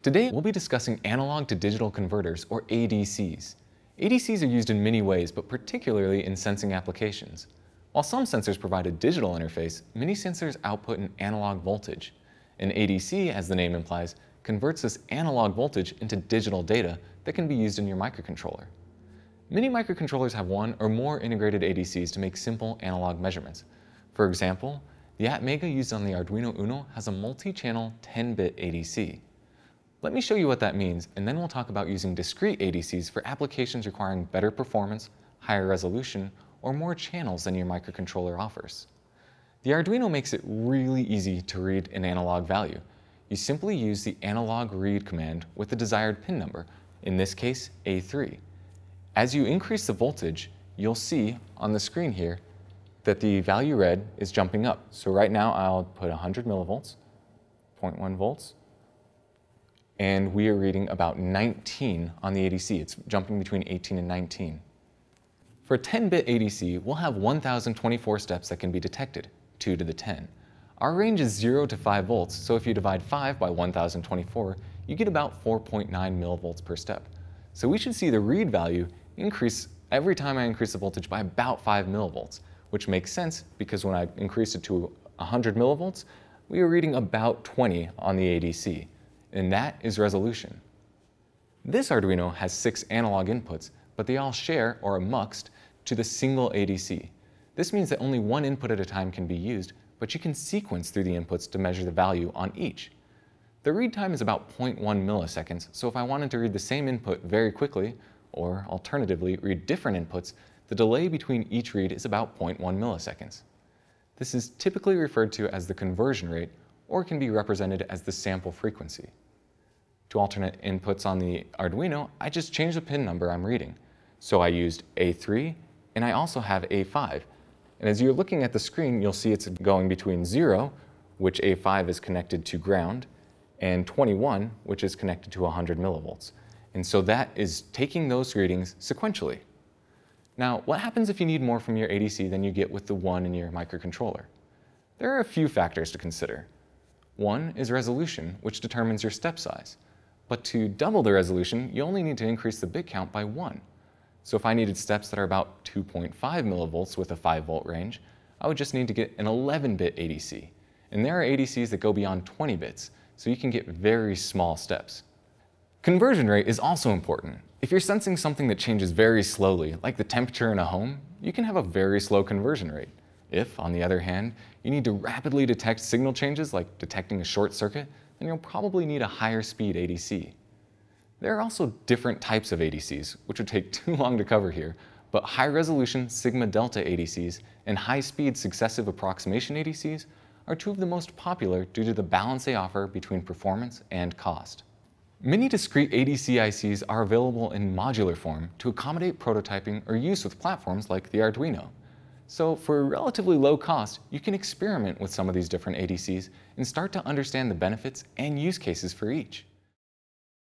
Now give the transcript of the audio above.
Today, we'll be discussing analog to digital converters, or ADCs. ADCs are used in many ways, but particularly in sensing applications. While some sensors provide a digital interface, many sensors output an analog voltage. An ADC, as the name implies, converts this analog voltage into digital data that can be used in your microcontroller. Many microcontrollers have one or more integrated ADCs to make simple analog measurements. For example, the Atmega used on the Arduino Uno has a multi-channel 10-bit ADC. Let me show you what that means, and then we'll talk about using discrete ADCs for applications requiring better performance, higher resolution, or more channels than your microcontroller offers. The Arduino makes it really easy to read an analog value. You simply use the analog read command with the desired pin number, in this case A3. As you increase the voltage, you'll see on the screen here that the value read is jumping up. So right now I'll put 100 millivolts, 0.1 volts, and we are reading about 19 on the ADC. It's jumping between 18 and 19. For a 10-bit ADC, we'll have 1,024 steps that can be detected, 2 to the 10. Our range is 0 to 5 volts, so if you divide 5 by 1,024, you get about 4.9 millivolts per step. So we should see the read value increase every time I increase the voltage by about 5 millivolts, which makes sense because when I increase it to 100 millivolts, we are reading about 20 on the ADC and that is resolution. This Arduino has six analog inputs, but they all share, or are muxed, to the single ADC. This means that only one input at a time can be used, but you can sequence through the inputs to measure the value on each. The read time is about 0.1 milliseconds, so if I wanted to read the same input very quickly, or alternatively read different inputs, the delay between each read is about 0.1 milliseconds. This is typically referred to as the conversion rate, or can be represented as the sample frequency. To alternate inputs on the Arduino, I just change the pin number I'm reading. So I used A3, and I also have A5. And as you're looking at the screen, you'll see it's going between 0, which A5 is connected to ground, and 21, which is connected to 100 millivolts. And so that is taking those readings sequentially. Now, what happens if you need more from your ADC than you get with the one in your microcontroller? There are a few factors to consider. One is resolution, which determines your step size. But to double the resolution, you only need to increase the bit count by one. So if I needed steps that are about 2.5 millivolts with a 5 volt range, I would just need to get an 11-bit ADC. And there are ADCs that go beyond 20 bits, so you can get very small steps. Conversion rate is also important. If you're sensing something that changes very slowly, like the temperature in a home, you can have a very slow conversion rate. If, on the other hand, you need to rapidly detect signal changes like detecting a short circuit, then you'll probably need a higher speed ADC. There are also different types of ADCs, which would take too long to cover here, but high resolution sigma delta ADCs and high speed successive approximation ADCs are two of the most popular due to the balance they offer between performance and cost. Many discrete ADC ICs are available in modular form to accommodate prototyping or use with platforms like the Arduino. So for a relatively low cost, you can experiment with some of these different ADCs and start to understand the benefits and use cases for each.